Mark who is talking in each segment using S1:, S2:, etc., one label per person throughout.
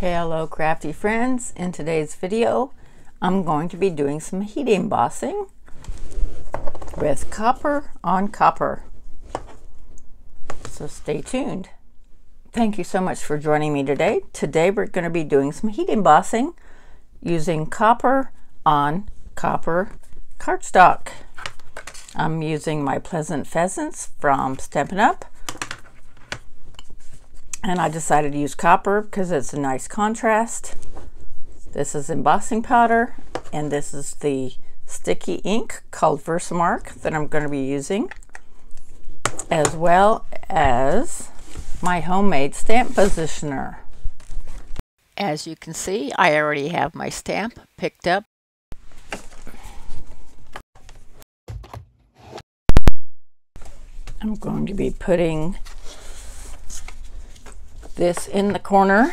S1: Hello crafty friends. In today's video I'm going to be doing some heat embossing with copper on copper. So stay tuned. Thank you so much for joining me today. Today we're going to be doing some heat embossing using copper on copper cardstock. I'm using my Pleasant Pheasants from Stampin' Up! And I decided to use copper because it's a nice contrast. This is embossing powder and this is the sticky ink called Versamark that I'm going to be using as well as my homemade stamp positioner. As you can see I already have my stamp picked up I'm going to be putting this in the corner.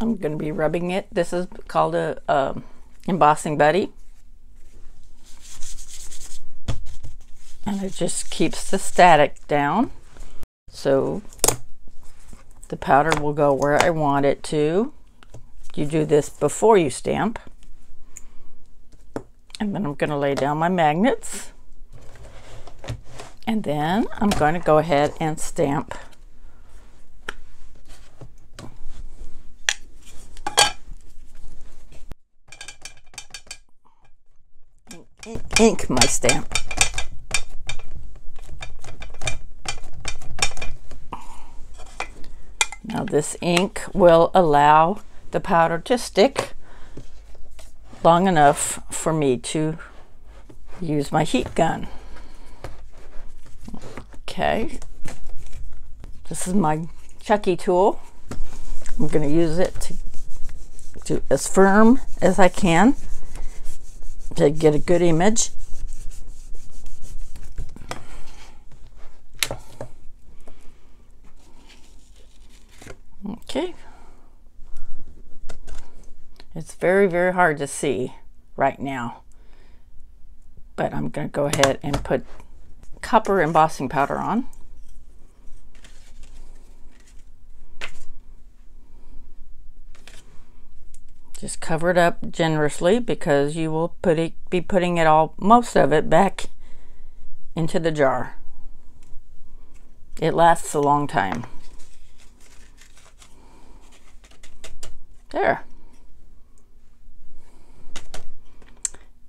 S1: I'm going to be rubbing it. This is called a um, embossing buddy. And it just keeps the static down. So the powder will go where I want it to. You do this before you stamp. And then I'm going to lay down my magnets. And then I'm going to go ahead and stamp ink my stamp. Now this ink will allow the powder to stick long enough for me to use my heat gun. Okay. This is my Chucky tool. I'm going to use it to, to as firm as I can to get a good image. Okay. It's very, very hard to see right now. But I'm going to go ahead and put copper embossing powder on. Just cover it up generously because you will put it, be putting it all, most of it back into the jar. It lasts a long time. There.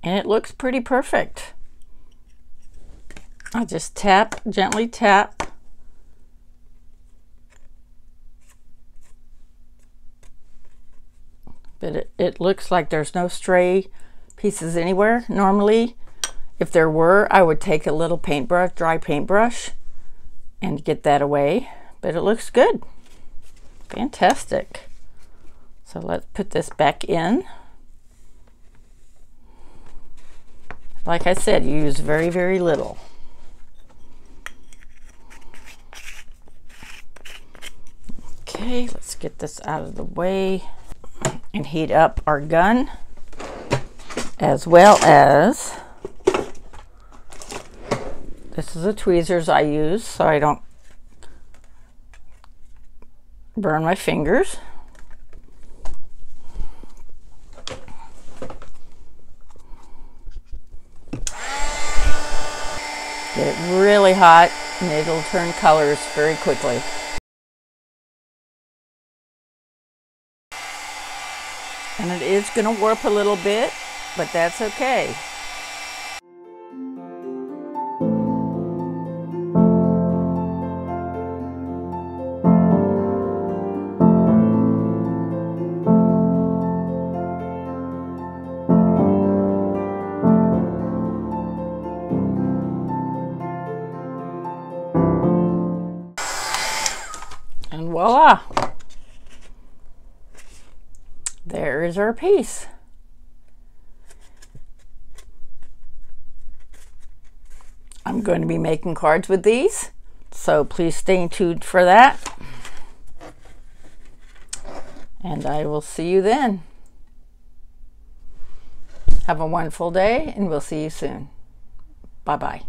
S1: And it looks pretty perfect. I just tap, gently tap. But it, it looks like there's no stray pieces anywhere. Normally, if there were, I would take a little paintbrush, dry paintbrush, and get that away. But it looks good. Fantastic. So let's put this back in. Like I said, you use very, very little. Get this out of the way and heat up our gun as well as this is the tweezers I use so I don't burn my fingers. Get it really hot and it'll turn colors very quickly. And it is going to warp a little bit, but that's okay. And voila! There's our piece. I'm going to be making cards with these, so please stay tuned for that. And I will see you then. Have a wonderful day, and we'll see you soon. Bye-bye.